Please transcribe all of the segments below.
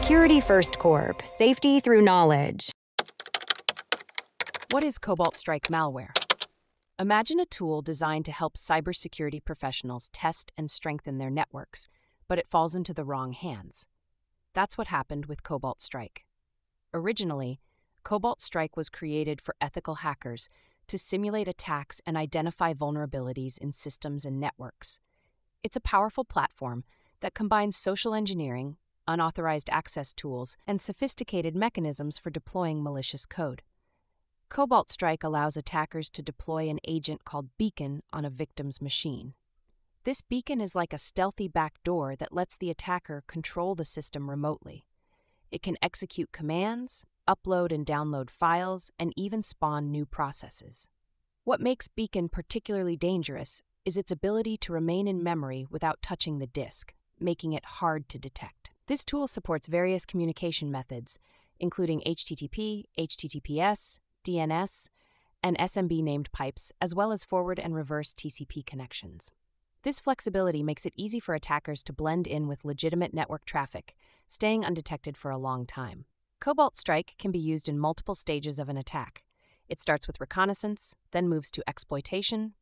Security First Corp. Safety through knowledge. What is Cobalt Strike malware? Imagine a tool designed to help cybersecurity professionals test and strengthen their networks, but it falls into the wrong hands. That's what happened with Cobalt Strike. Originally, Cobalt Strike was created for ethical hackers to simulate attacks and identify vulnerabilities in systems and networks. It's a powerful platform that combines social engineering, unauthorized access tools, and sophisticated mechanisms for deploying malicious code. Cobalt Strike allows attackers to deploy an agent called Beacon on a victim's machine. This beacon is like a stealthy backdoor that lets the attacker control the system remotely. It can execute commands, upload and download files, and even spawn new processes. What makes Beacon particularly dangerous is its ability to remain in memory without touching the disk, making it hard to detect. This tool supports various communication methods, including HTTP, HTTPS, DNS, and SMB named pipes, as well as forward and reverse TCP connections. This flexibility makes it easy for attackers to blend in with legitimate network traffic, staying undetected for a long time. Cobalt Strike can be used in multiple stages of an attack. It starts with reconnaissance, then moves to exploitation,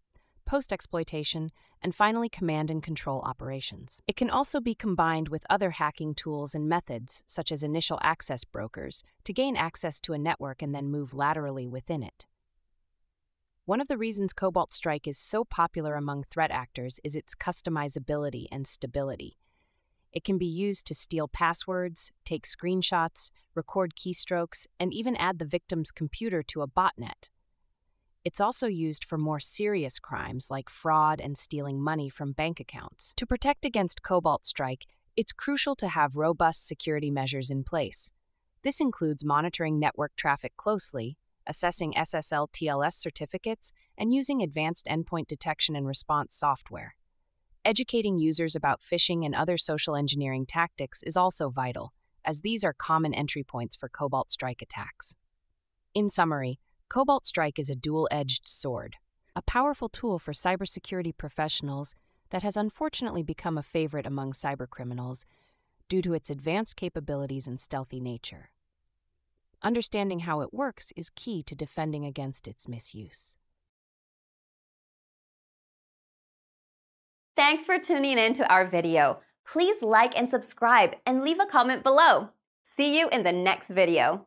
post exploitation, and finally command and control operations. It can also be combined with other hacking tools and methods, such as initial access brokers, to gain access to a network and then move laterally within it. One of the reasons Cobalt Strike is so popular among threat actors is its customizability and stability. It can be used to steal passwords, take screenshots, record keystrokes, and even add the victim's computer to a botnet. It's also used for more serious crimes like fraud and stealing money from bank accounts. To protect against Cobalt Strike, it's crucial to have robust security measures in place. This includes monitoring network traffic closely, assessing SSL TLS certificates, and using advanced endpoint detection and response software. Educating users about phishing and other social engineering tactics is also vital, as these are common entry points for Cobalt Strike attacks. In summary, Cobalt Strike is a dual edged sword, a powerful tool for cybersecurity professionals that has unfortunately become a favorite among cybercriminals due to its advanced capabilities and stealthy nature. Understanding how it works is key to defending against its misuse. Thanks for tuning in to our video. Please like and subscribe and leave a comment below. See you in the next video.